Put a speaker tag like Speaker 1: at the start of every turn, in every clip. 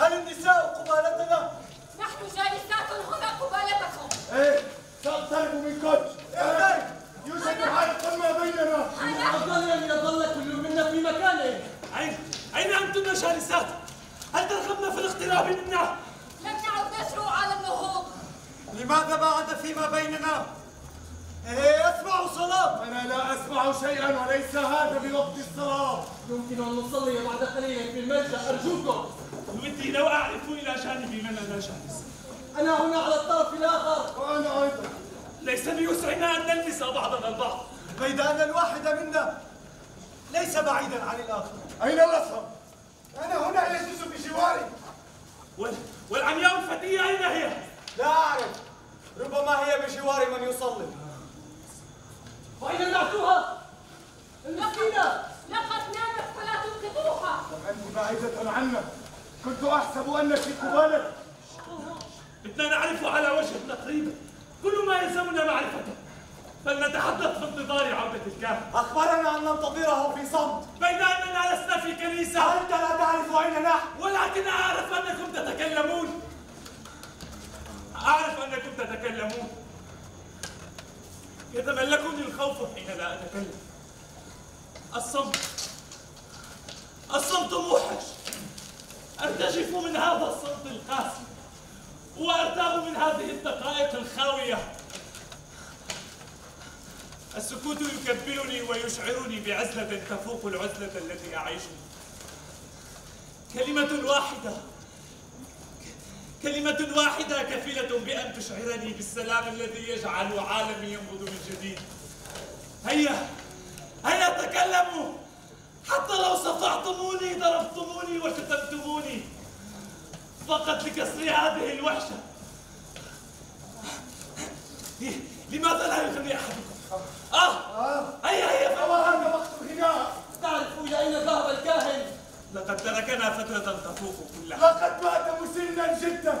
Speaker 1: هل النساء قبالتنا؟
Speaker 2: نحن جالسات هنا قبالتكم
Speaker 3: إيه سأقترب منكم إيه يوجد حائط ما بيننا
Speaker 4: أفضل أن يظل كل منا في مكانه
Speaker 5: أين أين أنتن جالسات؟ هل ترغبن في الاقتراب منا؟
Speaker 2: لم نعد نشرع على النهوض
Speaker 1: لماذا بعد فيما بيننا؟ إيه أسمع صلاة.
Speaker 3: أنا لا أسمع شيئا وليس هذا بوقت الصلاة.
Speaker 4: يمكن أن نصلي بعد قليل في الملجأ أرجوكم.
Speaker 5: ودي لو أعرف إلى جانبي من أنا جالس
Speaker 4: أنا هنا على الطرف الآخر.
Speaker 3: وأنا أيضا.
Speaker 5: ليس بيسرنا أن نلمس بعضنا البعض.
Speaker 1: بيد أن الواحد منا ليس بعيدا عن الآخر.
Speaker 3: أين الأصهر؟ أنا هنا يجلس بجواري
Speaker 5: وال... والعمياء الفتية أين هي؟
Speaker 1: لا أعرف. ربما هي بجوار من يصلي.
Speaker 4: وأين بعتوها؟ المسكينة
Speaker 2: لقد نامت فلا تنقذوها
Speaker 3: أنت بعيدة عنا كنت أحسب أنك قبالة
Speaker 5: بدنا نعرف على وجه التقريب كل ما يلزمنا معرفته. فلنتحدث في انتظار عودة الكاهن
Speaker 1: أخبرنا أن ننتظره في صمت.
Speaker 5: بين أننا لسنا في كنيسة.
Speaker 1: أنت لا تعرف أين نحن.
Speaker 5: ولكن أعرف أنكم تتكلمون. أعرف أنكم تتكلمون. يتملكني الخوف حين لا أتكلم. الصمت. الصمت موحش. أرتجف من هذا الصمت القاسي وأرتاب من هذه الدقائق الخاوية. السكوت يكبلني ويشعرني بعزلة تفوق العزلة التي أعيشها كلمة واحدة. كلمة واحدة كفيلة بأن تشعرني بالسلام الذي يجعل عالمي ينبض من جديد. هيا هيا تكلموا. حتى لو صفعتموني ضربتموني وشتمتموني. فقط لكسر هذه الوحشة. لماذا لا يغني أحدكم؟ آه هيا هيا.
Speaker 3: وهذا وقت الغناء
Speaker 4: تعرف إلى أين ذهب الكاهن؟
Speaker 5: لقد تركنا فترة تفوق كلها.
Speaker 3: لقد مات مسنا جدا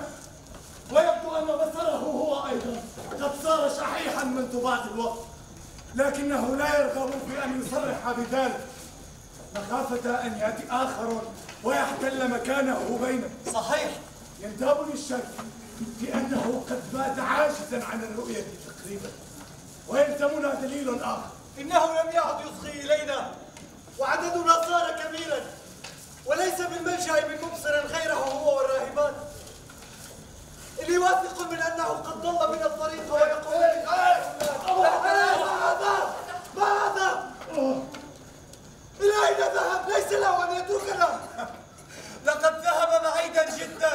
Speaker 3: ويبدو أن بصره هو أيضا. قد صار شحيحا منذ بعض الوقت لكنه لا يرغب في أن يصرح بذلك مخافة أن يأتي آخر ويحتل مكانه بيننا
Speaker 1: صحيح.
Speaker 3: ينتابني الشك في أنه قد بات عاجزا عن الرؤية تقريبا. ويلزمنا دليل آخر.
Speaker 1: إنه لم يعد يصغي إلينا وعددنا صار كبيرا. وليس بالملجأ من مبصر غيره هو والراهبات اللي واثق من أنه قد ضل من الطريق ويقول ما هذا؟ ما هذا؟ إلى أين ذهب؟ ليس له أن يتركنا لقد ذهب بعيدا جدا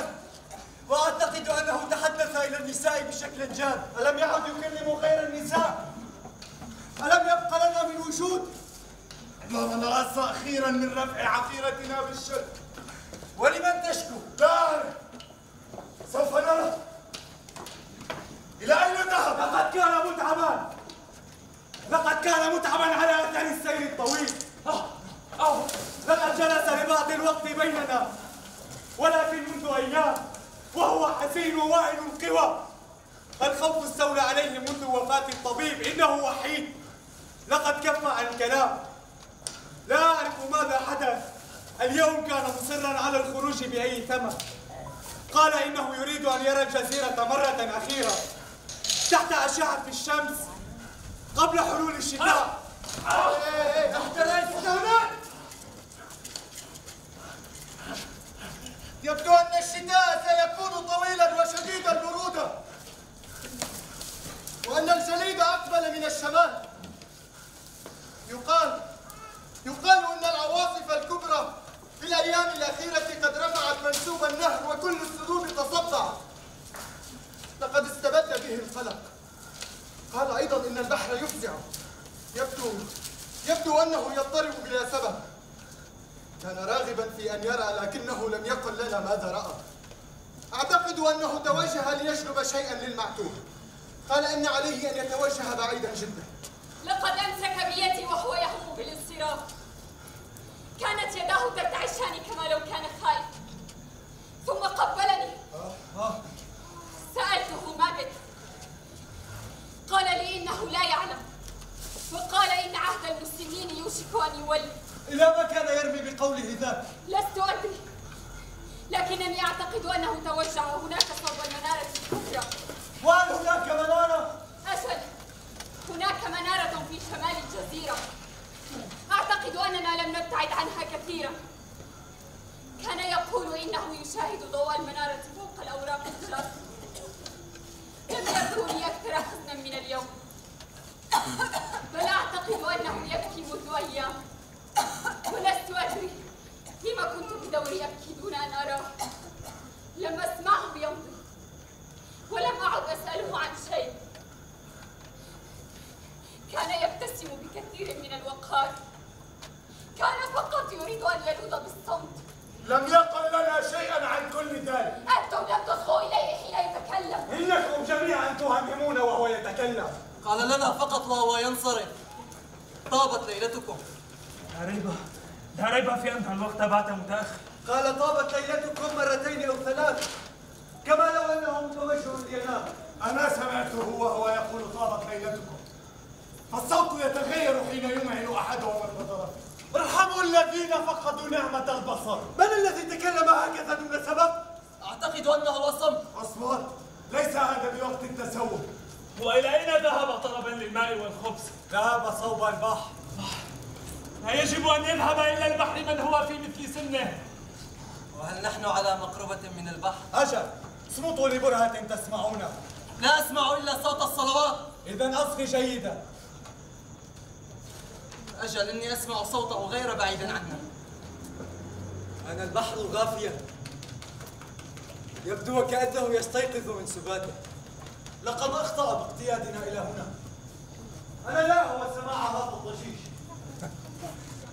Speaker 1: وأعتقد أنه تحدث إلى النساء بشكل جاد ألم يعد يكلم غير النساء؟ ألم يبق لنا من وجود؟
Speaker 3: إننا نرأس أخيرا من رفع عقيرتنا بالشك
Speaker 1: ولمن تشكو؟
Speaker 3: دار. سوف نرى. إلى أين ذهب؟
Speaker 1: لقد كان متعبا. لقد كان متعبا على أثر السير الطويل. آه، آه، لقد جلس لبعض الوقت بيننا. ولكن منذ أيام وهو حزين وواهن القوى الخوف استولى عليه منذ وفاة الطبيب. إنه وحيد. لقد كف عن الكلام. لا أعرف ماذا حدث. اليوم كان مصرا على الخروج بأي ثمن. قال إنه يريد أن يرى الجزيرة مرة أخيرة. تحت أشعة الشمس قبل حلول الشتاء تحت ليس هناك يبدو أن الشتاء سيكون طويلا وشديد البرودة وأن الجليد أقبل من الشمال يقال يقال أن العواصف الكبرى في الأيام الأخيرة قد رفعت منسوب النهر وكل السدود تصدعت لقد استبد به القلق قال أيضا ان البحر يفزع يبدو يبدو انه يضطرب بلا سبب كان راغبا في ان يرى لكنه لم يقل لنا ماذا راى اعتقد انه توجه ليجلب شيئا للمعتوه قال ان عليه ان يتوجه بعيدا جدا
Speaker 2: لقد أمسك بيدي وهو يهم بالانصراف كانت يداه ترتعشان كما لو كان خائف ثم قبلني سألته ما بك قال لي إنه لا يعلم وقال إن عهد المسلمين يوشك أن يولي
Speaker 3: إلى ما كان يرمي بقوله ذاك
Speaker 2: لست أدري لكنني أعتقد أنه توجه هناك صوب المنارة الكبرى
Speaker 3: وهل هناك منارة؟
Speaker 2: أجل هناك منارة في شمال الجزيرة أعتقد أننا لم نبتعد عنها كثيرا كان يقول إنه يشاهد ضوء المنارة فوق الأوراق الجافة لم لي أكثر حزنا من اليوم؟ بل أعتقد أنه يبكي منذ أيام. ولست أدري لما كنت بدوري أبكي دون أن أراه لم أسمعه يمضي ولم أعد أسأله عن شيء. كان يبتسم بكثير من الوقار. كان فقط يريد أن يلوذ بالصمت.
Speaker 3: لم يقل ذلك.
Speaker 2: أنتم لم تصغوا إليه حين يتكلم.
Speaker 6: إنكم جميعا تهممون وهو يتكلم.
Speaker 4: قال لنا فقط وهو ينصرف. طابت ليلتكم.
Speaker 5: لا ريب لا ريب في أن الوقت بات متأخر.
Speaker 3: قال طابت ليلتكم مرتين أو ثلاث. كما لو أنه متوجه لينام أنا سمعته وهو يقول طابت ليلتكم. فالصوت يتغير حين يمعن أحدهم النظر ارحموا الذين فقدوا نعمة البصر. من الذي تكلم هكذا دون سبب؟
Speaker 4: أعتقد أنه الصمت
Speaker 3: أصوات. ليس هذا بوقت التسوق.
Speaker 5: وإلى أين ذهب طلبا للماء والخبز؟
Speaker 3: ذهب صوب البحر.
Speaker 5: لا يجب أن يذهب إلى البحر من هو في مثل سنه.
Speaker 4: وهل نحن على مقربة من البحر؟
Speaker 3: أجل. اصمتوا لبرهة تسمعونه.
Speaker 4: لا أسمع إلا صوت الصلوات.
Speaker 3: إذا أصغي جيدا.
Speaker 4: أجل إني أسمع صوته غير بعيد عنا.
Speaker 1: أنا البحر غافية يبدو وكأنه يستيقظ من سباته.
Speaker 3: لقد أخطأ باقتيادنا إلى هنا. أنا لا هو سماع هذا الضجيج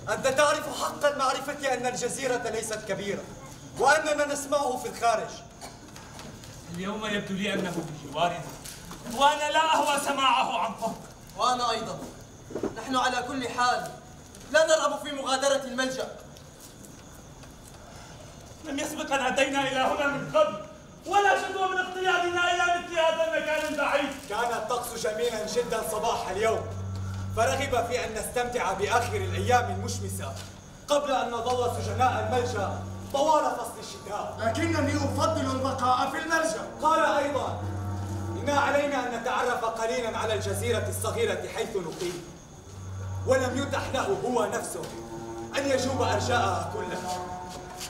Speaker 1: أنت تعرف حق المعرفة أن الجزيرة ليست كبيرة وأننا نسمعه في الخارج.
Speaker 5: اليوم يبدو لي أنه بجوارنا وأنا لا أهوى سماعه عن قرب
Speaker 4: وأنا أيضا. نحن على كل حال لا نرغب في مغادرة الملجأ.
Speaker 5: لم يسبق أن أتينا إلى هنا من قبل ولا شكوى من اقتيادنا إلى مثل هذا المكان البعيد.
Speaker 1: كان الطقس جميلا جدا صباح اليوم فرغب في أن نستمتع بآخر الأيام المشمسة قبل أن نظل سجناء الملجأ طوال فصل الشتاء.
Speaker 3: لكنني أفضل البقاء في الملجأ.
Speaker 1: قال أيضا إن علينا أن نتعرف قليلا على الجزيرة الصغيرة حيث نقيم ولم يتح له هو نفسه أن يجوب أرجاءها كلها.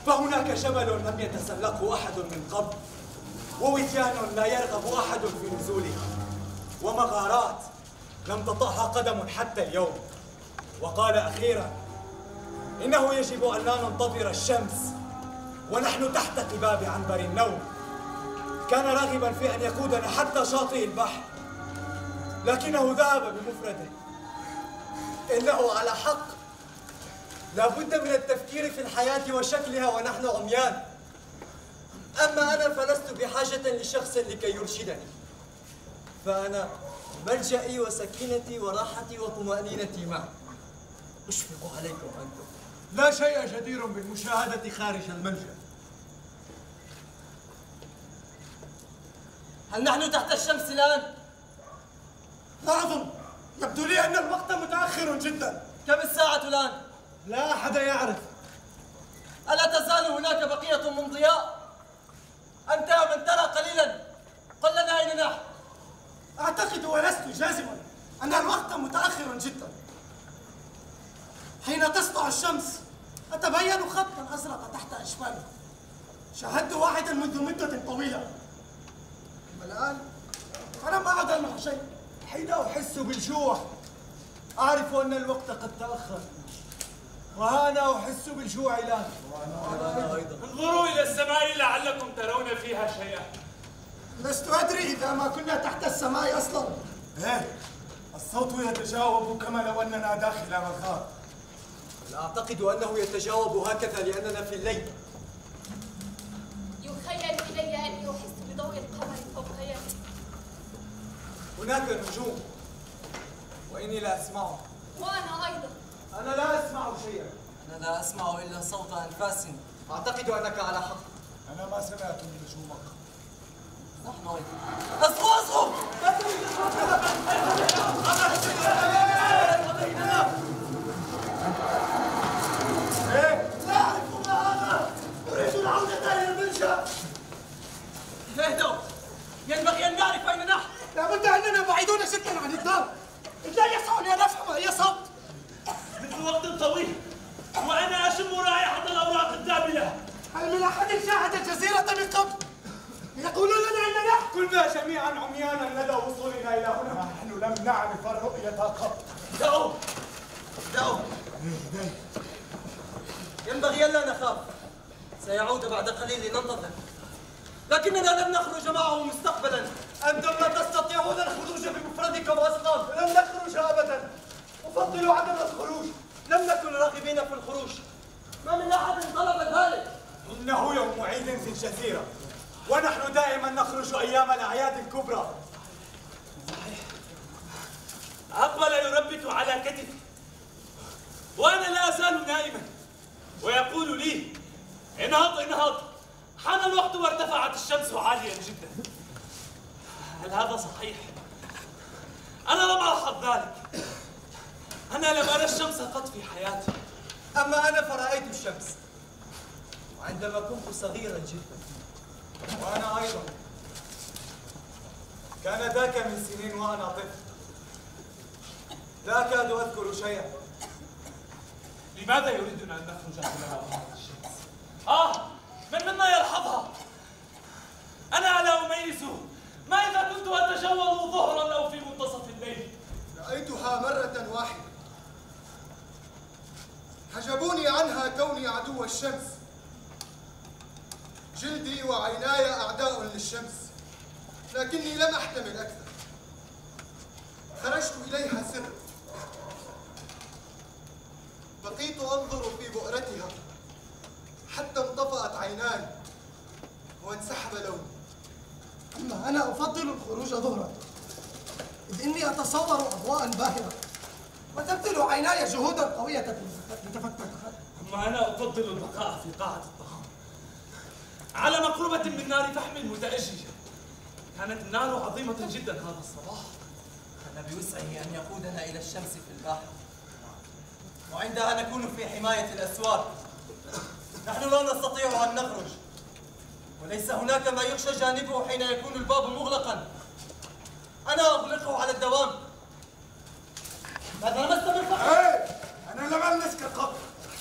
Speaker 1: فهناك جبل لم يتسلقه أحد من قبل ووديان لا يرغب أحد في نزولها ومغارات لم تطأها قدم حتى اليوم. وقال أخيرا إنه يجب أن لا ننتظر الشمس ونحن تحت قباب عنبر النوم. كان راغبا في أن يقودنا حتى شاطئ البحر لكنه ذهب بمفرده. إنه على حق. لا بد من التفكير في الحياة وشكلها ونحن عميان. أما أنا فلست بحاجة لشخص لكي يرشدني. فأنا ملجئي وسكينتي وراحتي وطمأنينتي معي أشفق عليكم أنتم.
Speaker 3: لا شيء جدير بالمشاهدة خارج الملجأ.
Speaker 4: هل نحن تحت الشمس الآن؟
Speaker 3: لا أظن. يبدو لي أن الوقت متأخر جدا.
Speaker 4: كم الساعة الآن؟
Speaker 3: لا أحد يعرف.
Speaker 4: ألا تزال هناك بقية من ضياء؟ أنت من ترى قليلا. قل لنا أين نحن؟
Speaker 3: أعتقد ولست جازما. أن الوقت متأخر جدا. حين تسطع الشمس أتبين خطا أزرق تحت أشفاني شاهدت واحدا منذ مدة طويلة. أما الآن فلم أعد ألمح شيء. حين أحس بالجوع أعرف أن الوقت قد تأخر. وها أنا أحس بالجوع الآن
Speaker 5: انظروا إلى السماء لعلكم ترون فيها شيئا.
Speaker 3: لست أدري إذا ما كنا تحت السماء أصلا. إيه الصوت يتجاوب كما لو أننا داخل مغار
Speaker 1: لا أعتقد أنه يتجاوب هكذا لأننا في الليل.
Speaker 2: يخيل إلي أني أحس بضوء القمر فوق يدي.
Speaker 1: هناك نجوم وإني لا أسمعها
Speaker 2: وأنا أيضا.
Speaker 1: أنا لا أسمع شيئا.
Speaker 4: أنا لا أسمع إلا صوت أنفاس.
Speaker 1: أعتقد أنك على حق.
Speaker 3: أنا ما سمعت من نجومك
Speaker 4: نحن أيضا أصغوا أصغوا لا ينبغي أن نعرف أين نحن. لا بد أننا بعيدون جدا عن
Speaker 3: الدار. لا يسعني أن أفهم أي صوت. منذ وقت طويل
Speaker 4: وأنا أشم رائحة الأوراق الدابلة هل من أحد
Speaker 1: شاهد الجزيرة
Speaker 5: من قبل؟ يقولون لنا أننا كنا جميعا عميانا لدى وصولنا إلى هنا. نحن لم نعرف الرؤية قط
Speaker 1: دعوا. دعوا. ينبغي ألا نخاف. سيعود بعد قليل
Speaker 5: لننتظر. لكننا لن نخرج
Speaker 7: معه مستقبلا. أنتم بقيت أنظر في بؤرتها. حتى انطفأت عيناي وانسحب لوني.
Speaker 8: أما أنا أفضل الخروج ظهرا. إذ إني أتصور أضواء باهرة. وتبذل عيناي جهودا قوية لتفتقها
Speaker 5: أما أنا أفضل البقاء في قاعة الطعام على مقربة من نار فحم متأججة. كانت النار عظيمة جدا هذا الصباح.
Speaker 4: كان بوسعه أن يقودنا إلى الشمس في الباحة. وعندها نكون في حماية الأسوار نحن لا نستطيع أن نخرج. وليس هناك ما يخشى جانبه حين يكون الباب مغلقا. أنا أغلقه على الدوام. ماذا لمست بالفحم؟
Speaker 3: إيه أنا لم ألمسك قط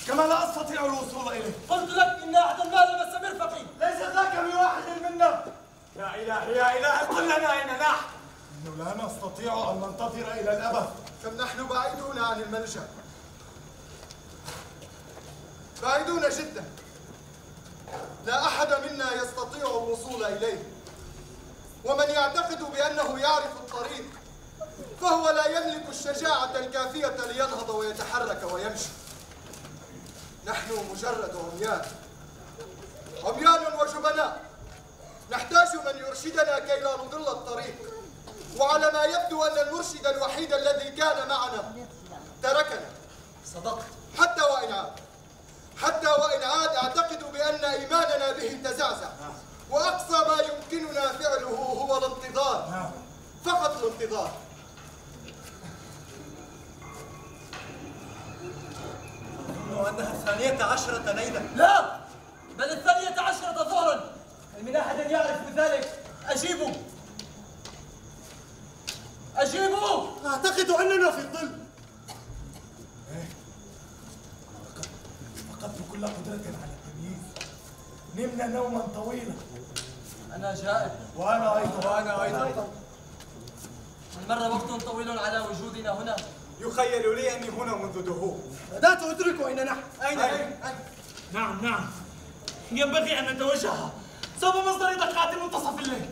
Speaker 3: كما لا أستطيع الوصول إليه.
Speaker 4: قلت لك إن أحدا ما لمس مرفقي
Speaker 3: ليس ذاك بواحد منا.
Speaker 1: يا إلهي يا إلهي قل لنا أين نحن.
Speaker 3: إنه لا نستطيع أن ننتظر إلى الأبد.
Speaker 7: كم نحن بعيدون عن الملجأ بعيدون جدا. لا أحد منا يستطيع الوصول إليه. ومن يعتقد بأنه يعرف الطريق فهو لا يملك الشجاعة الكافية لينهض ويتحرك ويمشي. نحن مجرد عميان. عميان وجبناء. نحتاج من يرشدنا كي لا نضل الطريق. وعلى ما يبدو أن المرشد الوحيد الذي كان معنا تركنا.
Speaker 4: صدقت.
Speaker 7: حتى وإن عاد. حتى وإن عاد أعتقد بأن إيماننا به تزعزع وأقصى ما يمكننا فعله هو الانتظار. فقط الانتظار.
Speaker 4: أظن أنها الثانية عشرة ليلة. لا! بل الثانية عشرة ظهرا. هل من أحد يعرف ذلك أجيبوا أجيبوا
Speaker 3: أعتقد أننا في الظل. فقدت كل قدرة على التمييز. نمنا نوما طويلا.
Speaker 4: أنا جائع.
Speaker 3: وأنا أيضا. وأنا أيضا.
Speaker 4: هل مر وقت طويل على وجودنا هنا.
Speaker 1: يخيل لي أني هنا منذ دهور
Speaker 8: بدأت أدرك أين نحن؟
Speaker 1: أين أين؟
Speaker 5: نعم نعم. ينبغي أن نتوجه. سوف مصدر دقات منتصف الليل.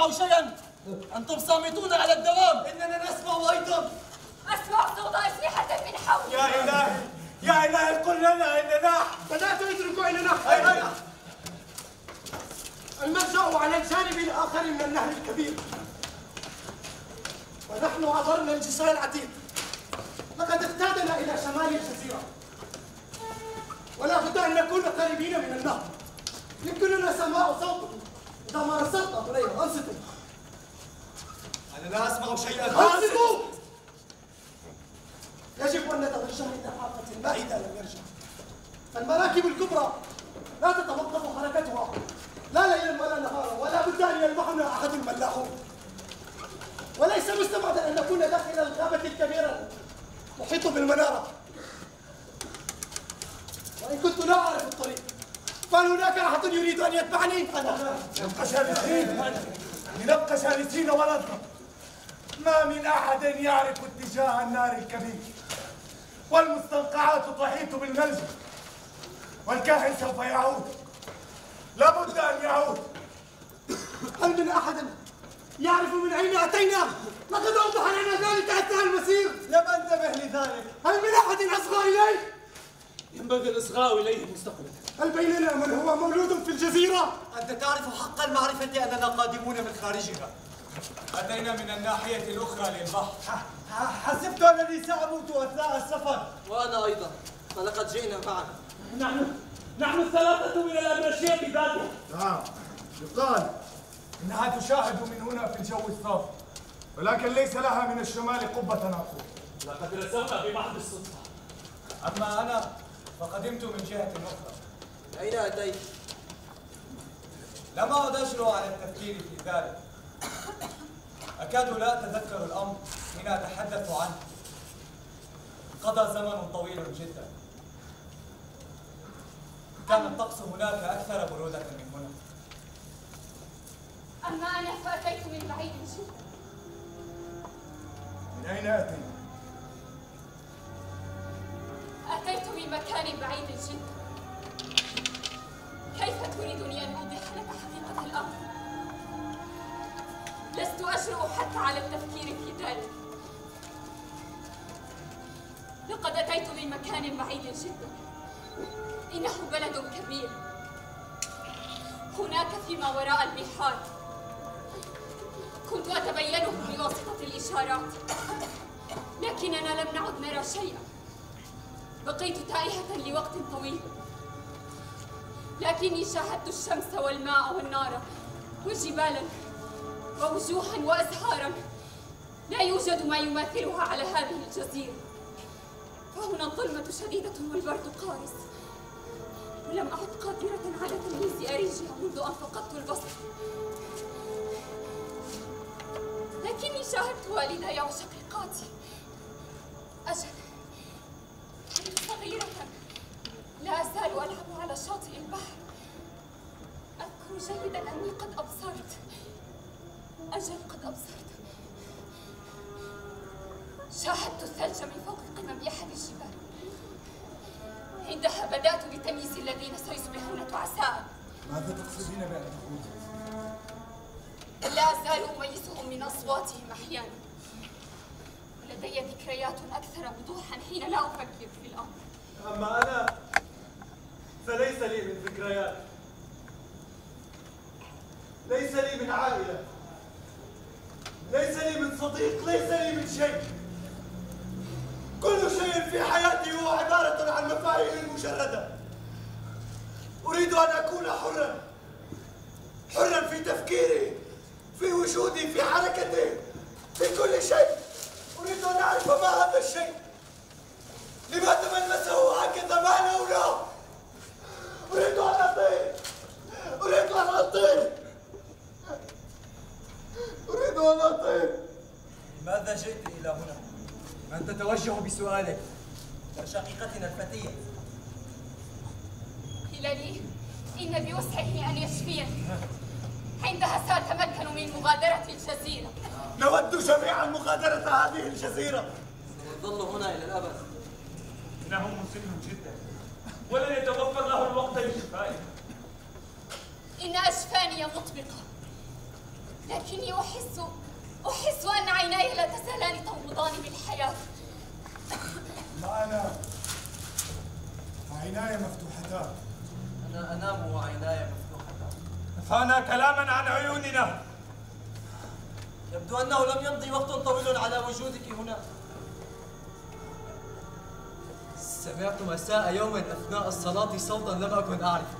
Speaker 4: ألم يسمعوا شيئا. أنتم صامتون على الدوام.
Speaker 3: إننا نسمع أيضا
Speaker 2: أسمع صوت أسلحة من حولي.
Speaker 1: يا إلهي يا إلهي قل لنا نحن
Speaker 8: بدأت أدرك نحن
Speaker 1: أين
Speaker 8: الملجأ على الجانب الآخر من النهر الكبير. ونحن عبرنا الجسر العتيق. لقد اقتادنا إلى شمال الجزيرة. ولا بد أن نكون قريبين من النهر. يمكننا سماع صوته إذا ما رصدنا إليه أنصتوا
Speaker 1: أنا لا أسمع شيئا
Speaker 8: أنصتوا يجب أن نتوجه إلى حافة ما إذا لم يرجع فالمراكب الكبرى لا تتوقف حركتها لا ليلا ولا نهارا ولا بد أن يلمحنا أحد الملاحون وليس مستبعدا أن نكون داخل الغابة الكبيرة محيط بالمنارة وإن كنت لا أعرف الطريق فهل هناك أحد يريد أن يتبعني؟ أنا
Speaker 3: نبقى جالسين لنبقى جالسين ونضرب ما من أحد يعرف اتجاه النار الكبير. والمستنقعات تحيط بالملجأ والكاهن سوف يعود. لابد أن يعود.
Speaker 8: هل من أحد يعرف من أين أتينا؟ لقد أوضح لنا ذلك أثناء المسير.
Speaker 9: لم أنتبه لذلك.
Speaker 8: هل من أحد أصغى إليه؟
Speaker 5: ينبغي الإصغاء إليه مستقبلا.
Speaker 8: هل بيننا من هو مولود في الجزيرة؟
Speaker 9: أنت تعرف حق المعرفة أننا قادمون من خارجها. أتينا من الناحية الأخرى للبحر. حسبت أنني سأموت أثناء السفر.
Speaker 4: وأنا أيضا. فلقد جئنا معا
Speaker 5: نحن نحن الثلاثة من الأبرشية ذاتها
Speaker 3: نعم. يقال. إنها تشاهد من هنا في الجو الصافي ولكن ليس لها من الشمال قبة ناقور
Speaker 5: لقد رسونا بمحض الصدفة
Speaker 9: أما أنا فقدمت من جهة أخرى.
Speaker 4: أين أتيت؟
Speaker 9: لم أعد أجرؤ على التفكير في ذلك. أكاد لا أتذكر الأمر حين أتحدث عنه. قضى زمن طويل جدا. كان الطقس هناك أكثر برودة من هنا.
Speaker 2: أما أنا فأتيت من بعيد جدا.
Speaker 3: من أين أتيت؟
Speaker 2: أتيت من مكان بعيد جدا. كيف تريدني أن أوضح لك حقيقة الأمر؟ لست أجرؤ حتى على التفكير في ذلك. لقد أتيت من مكان بعيد جدا. إنه بلد كبير. هناك فيما وراء البحار كنت أتبينه بواسطة الإشارات. لكننا لم نعد نرى شيئا. بقيت تائهة لوقت طويل. لكني شاهدت الشمس والماء والنار وجبالا ووجوها وأزهارا. لا يوجد ما يماثلها على هذه الجزيرة. فهنا الظلمة شديدة والبرد قارس. ولم أعد قادرة على تمييز أريجها منذ أن فقدت البصر. لكني شاهدت والدي وشقيقاتي أجل كنت صغيرة لا أزال ألعب على شاطئ البحر. أذكر جيدا أني قد أبصرت. أجل قد أبصرت. شاهدت الثلج من فوق قمم أحد الجبال. عندها بدأت بتمييز الذين سيصبحون تعساء.
Speaker 3: ماذا تقصدين بأن تقولي؟
Speaker 2: لا أزال أميزهم من أصواتهم أحيانا. ولدي ذكريات أكثر وضوحا حين لا أفكر في الأمر.
Speaker 9: أما أنا فليس لي من ذكريات. ليس لي من عائلة. ليس لي من صديق. ليس لي من شيء. كل شيء في حياتي هو عبارة عن مفاهيم مجردة أريد أن أكون حرا. حرا في تفكيري في وجودي في حركتي في كل شيء. أريد أن أعرف ما هذا الشيء. لماذا من مسه هكذا؟ ما لولا أريد أن أطير. أريد أن أطير. أريد أن أطير.
Speaker 4: لماذا جئت إلى هنا؟ من تتوجه بسؤالك؟ وشقيقتنا الفتية.
Speaker 2: قيل لي إن بوسعه أن يشفيني عندها سأتمكن من مغادرة الجزيرة.
Speaker 9: نود جميعا مغادرة هذه الجزيرة.
Speaker 4: سنظل هنا إلى الأبد.
Speaker 5: إنه مسن جدا. ولن يتوفر له الوقت لشفائه.
Speaker 2: إن أجفاني مطبقة. لكني أحس أحس أن عيناي لا تزالان تنبضان بالحياة.
Speaker 3: لا أنا عيناي مفتوحتان.
Speaker 4: أنا أنام وعيناي مفتوحتان.
Speaker 5: كفانا كلاما عن عيوننا.
Speaker 4: يبدو أنه لم يمضي وقت طويل على وجودك هنا. سمعت مساء يوم أثناء الصلاة صوتا لم أكن أعرفه.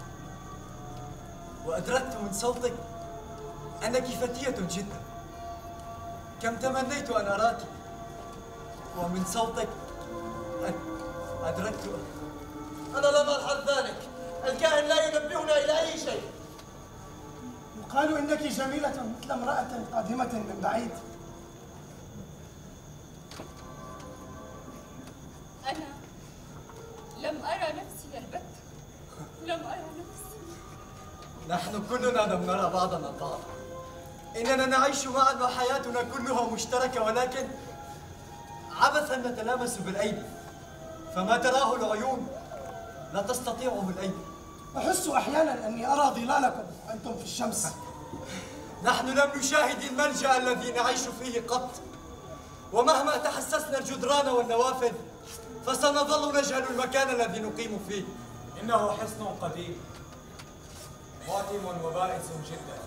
Speaker 4: وأدركت من صوتك أنك فتية جدا. كم تمنيت أن أراك؟ ومن صوتك أدركت أنا لم ألحظ ذلك. الكاهن لا ينبهنا إلى أي شيء.
Speaker 8: يقال إنك جميلة مثل امرأة قادمة من بعيد.
Speaker 4: نحن كلنا لم نرى بعضنا البعض إننا نعيش معا وحياتنا كلها مشتركة ولكن عبثا نتلامس بالأيدي. فما تراه العيون لا تستطيعه الأيدي
Speaker 8: أحس أحيانا أني أرى ظلالكم وأنتم في الشمس.
Speaker 4: نحن لم نشاهد الملجأ الذي نعيش فيه قط. ومهما تحسسنا الجدران والنوافذ فسنظل نجهل المكان الذي نقيم فيه.
Speaker 9: إنه حصن قديم. مؤتم وبائس جدا.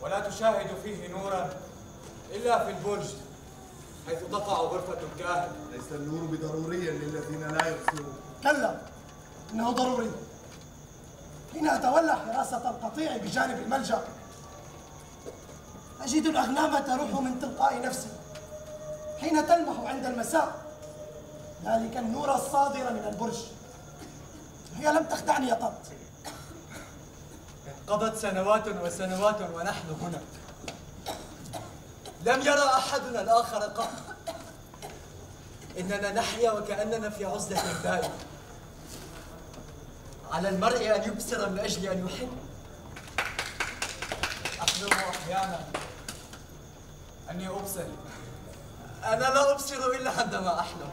Speaker 9: ولا تشاهد فيه نورا إلا في البرج حيث تقع غرفة الكاهن.
Speaker 3: ليس النور بضروري للذين لا يبصرون
Speaker 8: كلا إنه ضروري. حين أتولى حراسة القطيع بجانب الملجأ أجد الأغنام تروح من تلقاء نفسي. حين تلمح عند المساء ذلك النور الصادر من البرج. هي لم تخدعني قط
Speaker 4: قضت سنوات وسنوات ونحن هنا. لم يرى أحدنا الآخر قط. إننا نحيا وكأننا في عزلة دائمة على المرء أن يبصر من أجل أن يحب
Speaker 9: أحلم أحيانا. أني أبصر.
Speaker 4: أنا لا أبصر إلا عندما أحلم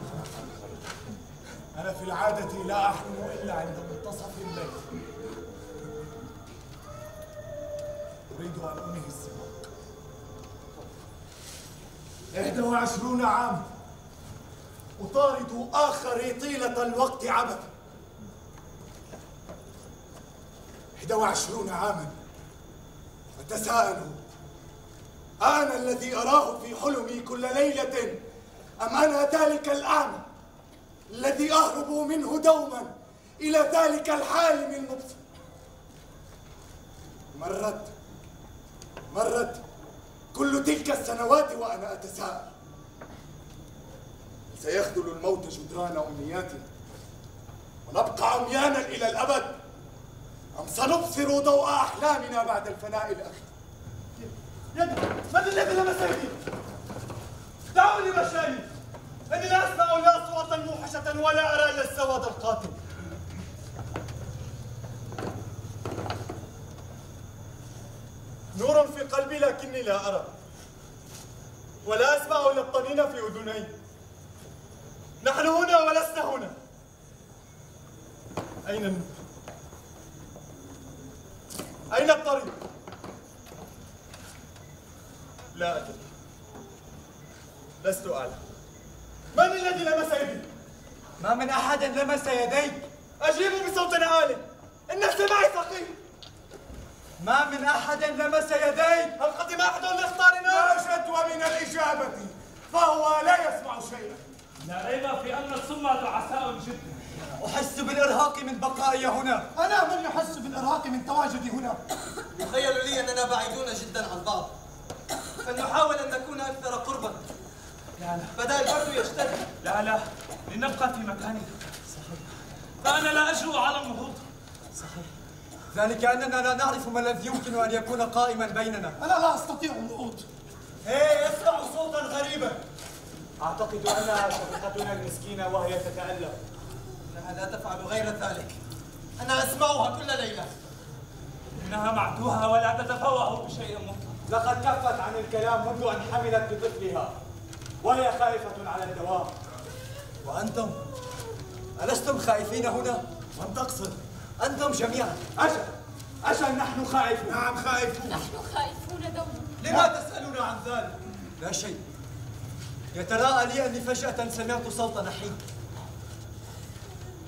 Speaker 3: أنا في العادة لا أحلم إلا عند منتصف الليل. أريد أن أنهي السباق 21 عام. أطارد آخري طيلة الوقت عبثا. 21 عاما. أتساءل أنا الذي أراه في حلمي كل ليلة أم أنا ذلك الأعمى الذي أهرب منه دوما إلى ذلك الحالم المبصر مرت مرت كل تلك السنوات وأنا أتساءل. سيخذل الموت جدران أمنياتنا ونبقى عميانا إلى الأبد. أم سنبصر ضوء أحلامنا بعد الفناء الأخير؟
Speaker 1: يدي من الذي لمس يدي؟ دعوني مشايخ اني لا أسمع الا اصواتا موحشه ولا أرى إلا السواد القاتل. نور في قلبي لكني لا أرى ولا أسمع إلا الطنين في أذني. نحن هنا ولسنا هنا. أين النور؟ أين الطريق؟ لا أدري. لست أعلم. من الذي لمس يدي؟
Speaker 4: ما من أحد لمس يديك.
Speaker 1: أجيبوا بصوت عال إن سمعي ثقيل
Speaker 4: ما من أحد لمس يديك
Speaker 1: هل قدم أحد لاختارنا؟
Speaker 3: لا شدوى من الإجابة فهو لا يسمع شيئا.
Speaker 5: لا ريب في أن الصم تعساء جدا.
Speaker 4: أحس بالإرهاق من بقائي هنا.
Speaker 8: أنا من يحس بالإرهاق من تواجدي هنا.
Speaker 4: يخيل لي أننا بعيدون جدا عن بعض. فلنحاول أن نكون أكثر قربا.
Speaker 5: لا لا.
Speaker 4: بدأ البرد يشتد
Speaker 5: لا لا. لنبقى في مكاننا صحيح. فأنا لا أجرؤ على النهوض
Speaker 4: ذلك أننا لا نعرف ما الذي يمكن أن يكون قائما بيننا.
Speaker 8: أنا لا أستطيع النهوض
Speaker 1: إيه اسمع صوتا غريبا. أعتقد أنها شقيقتنا المسكينة وهي تتألم
Speaker 4: إنها لا تفعل غير ذلك. أنا أسمعها كل ليلة.
Speaker 5: إنها معدوها ولا تتفوه بشيء مطلق.
Speaker 1: لقد كفت عن الكلام منذ أن حملت بطفلها. وهي خائفة على الدوام
Speaker 4: وأنتم؟ ألستم خائفين هنا؟
Speaker 3: من تقصد؟
Speaker 4: أنتم جميعا.
Speaker 1: أجل أجل نحن خائفون.
Speaker 3: نعم خائفون.
Speaker 2: نحن خائفون دوما.
Speaker 4: لما تسألون عن ذلك؟ لا شيء. يتراءى لي أني فجأة سمعت صوت نحيب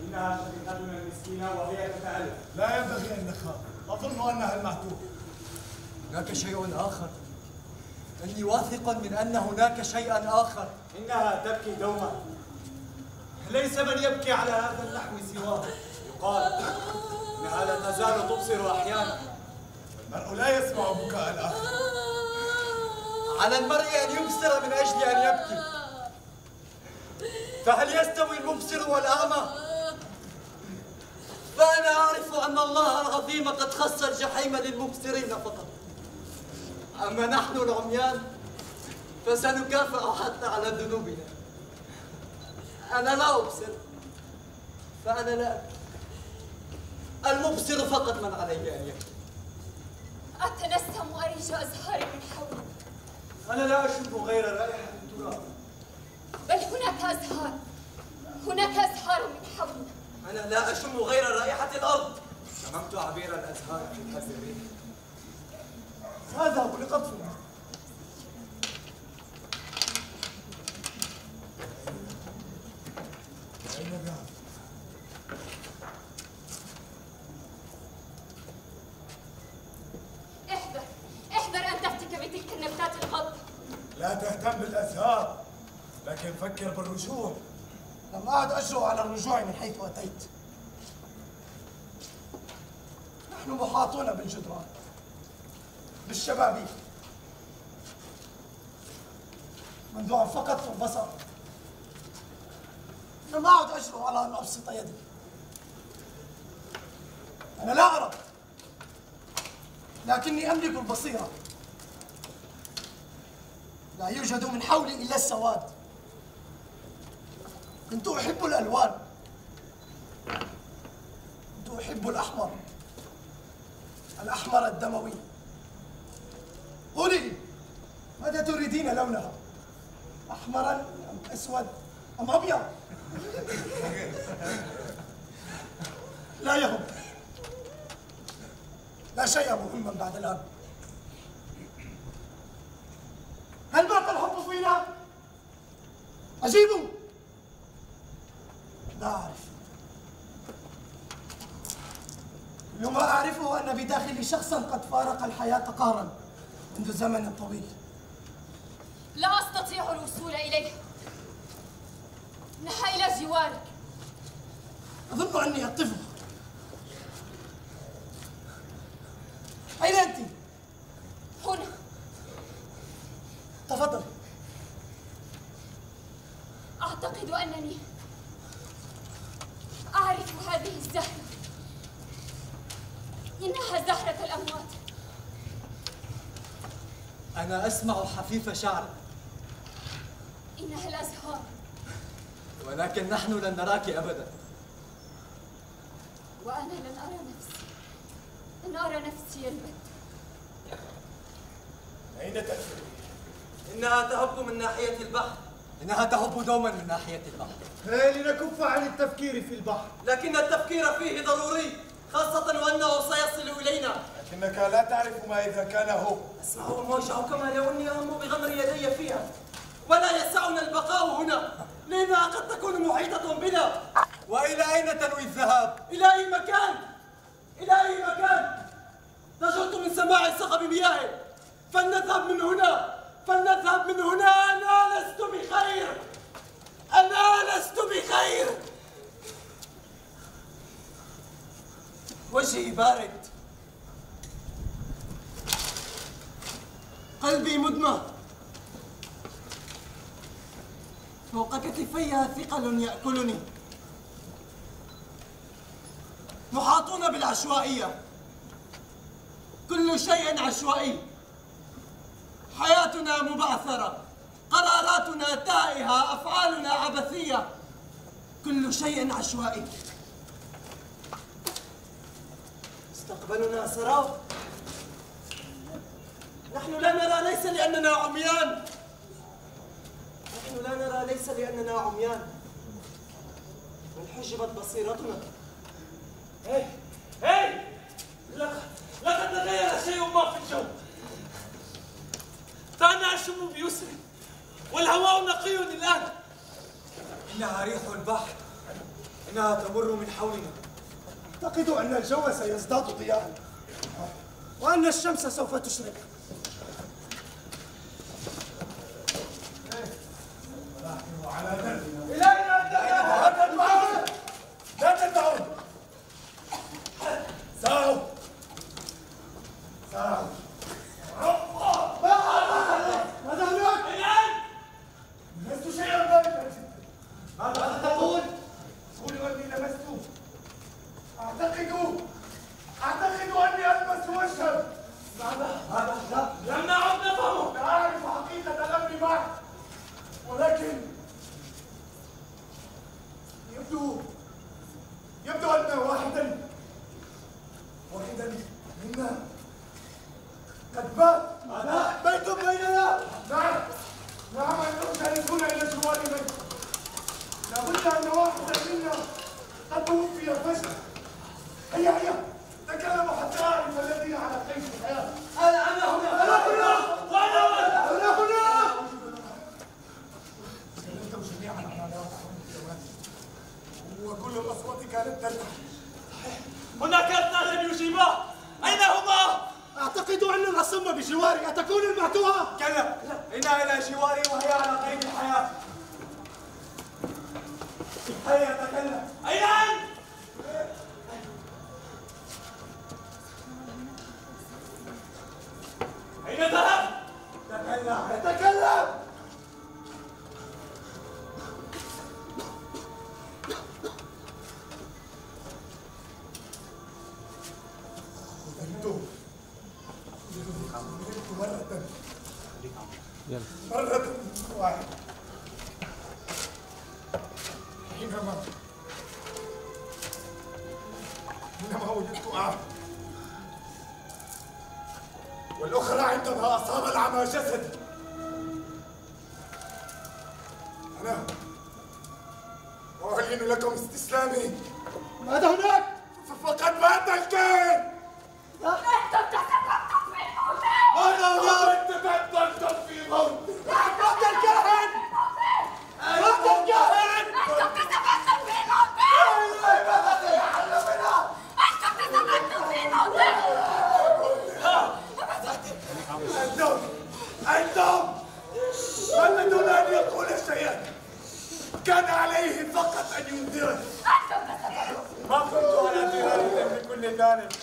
Speaker 1: إنها شقيقتنا المسكينة وهي تتألم.
Speaker 3: لا ينبغي أن نخاف. أظن أنها المعتوه
Speaker 4: هناك شيء آخر. إني واثق من أن هناك شيئا آخر.
Speaker 1: إنها تبكي دوما.
Speaker 3: ليس من يبكي على هذا النحو سواه
Speaker 1: يقال إنها لا تزال تبصر أحيانا.
Speaker 3: المرء لا يسمع بكاء الآخر؟
Speaker 4: على المرء أن يبصر من أجل أن يبكي. فهل يستوي المبصر والأعمى؟ فأنا أعرف أن الله العظيم قد خص الجحيم للمبصرين فقط. أما نحن العميان فسنكافئ حتى على ذنوبنا. أنا لا أبصر فأنا لا المبصر فقط من عليه أن يكون
Speaker 2: أتنسم أريج أزهاري من حولي
Speaker 9: أنا لا أشم غير رائحة التراب.
Speaker 2: بل هناك أزهار هناك أزهار من حولنا
Speaker 4: أنا لا أشم غير رائحة الأرض.
Speaker 9: شممت عبير الأزهار في حز الريح
Speaker 8: سأذهب لقطفها أين الذهب؟
Speaker 3: فكر بالرجوع
Speaker 8: لم أعد أجرؤ على الرجوع من حيث أتيت. نحن محاطون بالجدران. بالشبابيك. منذ أن فقدت البصر. لم أعد أجرؤ على أن أبسط يدي. أنا لا أرى. لكني أملك البصيرة. لا يوجد من حولي إلا السواد. كنت أحب الألوان. كنت أحب الأحمر. الأحمر الدموي. قولي لي ماذا تريدين لونها؟ أحمرا أم أسود أم أبيض؟ لا يهم. لا شيء مهما بعد الآن. هل مات الحب فينا؟ أجيبوا لا أعرف كل ما أعرفه أن بداخلي شخصا قد فارق الحياة قهرا منذ زمن طويل.
Speaker 2: لا أستطيع الوصول إليه. إنها إلى جوارك.
Speaker 8: أظن أني أطفل أين أنت؟
Speaker 2: هنا
Speaker 8: تفضل
Speaker 2: أعتقد أنني إنها زهرة الأموات.
Speaker 4: أنا أسمع حفيف شعر.
Speaker 2: إنها الأزهار.
Speaker 4: ولكن نحن لن نراك أبدا.
Speaker 2: وأنا لن أرى نفسي. لن أرى نفسي البت
Speaker 3: أين تأتي؟
Speaker 4: إنها تهب من ناحية البحر. إنها تهب دوما من ناحية البحر
Speaker 7: لنكف عن التفكير في البحر.
Speaker 4: لكن التفكير فيه ضروري خاصة وأنه سيصل إلينا.
Speaker 3: لكنك لا تعرف ما إذا كان هو.
Speaker 4: أسمع موجه كما لو أني أهم بغمر يدي فيها. ولا يسعنا البقاء هنا. لأنها قد تكون محيطة بنا؟ وإلى أين تنوي الذهاب؟ إلى أي مكان؟ إلى أي مكان؟ رجعت من سماع صخب مياه فلنذهب من هنا. فلنذهب من هنا. أنا لست بخير. أنا لست بخير. وجهي بارد. قلبي مدمى فوق كتفي ثقل يأكلني. محاطون بالعشوائية. كل شيء عشوائي. حياتنا مبعثرة. قراراتنا تائهة أفعالنا عبثية. كل شيء عشوائي. مستقبلنا سراب نحن لا نرى ليس لأننا عميان. نحن لا نرى ليس لأننا عميان. بل حجبت بصيرتنا.
Speaker 5: هي هي لقد لقد تغير شيء ما في الجو. فأنا أشم بيسر والهواء نقي الآن
Speaker 9: إنها ريح البحر إنها تمر من حولنا.
Speaker 8: أعتقد أن الجو سيزداد ضياء وأن الشمس سوف تشرق.
Speaker 3: على دربنا حينما وجدت أعمى والأخرى عندما أصاب العمى جسدي أنا أعلن لكم استسلامي.
Speaker 8: ماذا هناك؟
Speaker 3: فقد مات الكائن
Speaker 2: أنتم تسببتم في موته
Speaker 3: ماذا هناك تبدلتم في موتي
Speaker 8: مات الكاهن مات الكاهن
Speaker 2: أنتم تسببتم في موته
Speaker 8: ماذا سيحل بنا؟
Speaker 2: أنتم تسببتم في موته
Speaker 3: أنتم أنتم من دون أن يقول شيئا كان عليه فقط أن ينذرني
Speaker 2: أنتم تسببتم
Speaker 1: ما كنت على دراية بكل ذلك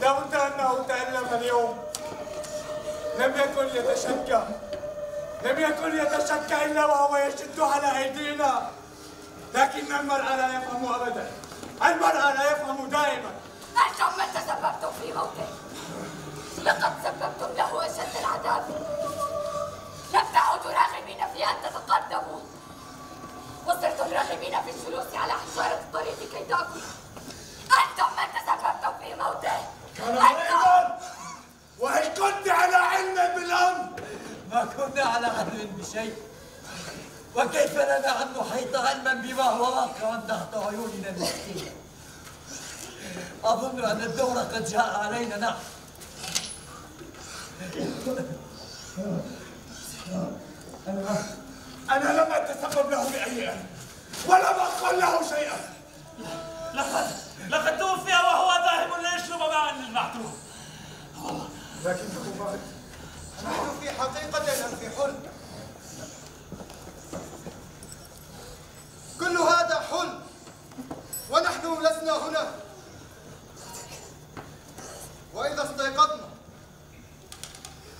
Speaker 1: لابد أنه تألم اليوم. لم يكن يتشكى. لم يكن يتشكى إلا وهو يشد على أيدينا. لكن المرء لا يفهم أبدا. المرء لا يفهم دائما.
Speaker 2: أنتم من تسببتم في موته؟ لقد سببتم له أشد العذاب. لم تعودوا راغبين في أن تتقدموا. وصرتم راغبين في الجلوس على حجارة الطريق كي تأكلوا أنتم من تسببتم في موته
Speaker 3: كان مريضا وهل كنت على علم بالأمر
Speaker 4: ما كنا على علم بشيء. وكيف لنا أن نحيط علما بما هو واقع تحت عيوننا المسكينة أظن أن الدور قد جاء علينا. نحن
Speaker 3: أنا لم أتسبب له بأي ألم ولم أقل له شيئا.
Speaker 5: لقد لقد توفي وهو ذاهب ليشرب ماء المعتوه
Speaker 3: لكنه مات
Speaker 7: نحن في حقيقة أم في حلم. كل هذا حلم. ونحن لسنا هنا. وإذا استيقظنا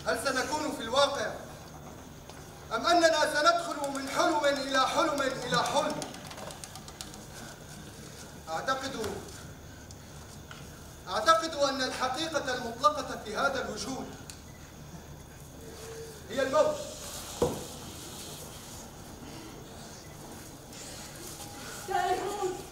Speaker 7: هل سنكون في الواقع؟ أم أننا سندخل من حلم إلى حلم إلى حلم؟ أعتقد أعتقد أن الحقيقة المطلقة في هذا الوجود هي الموت
Speaker 2: تائهون ضائعون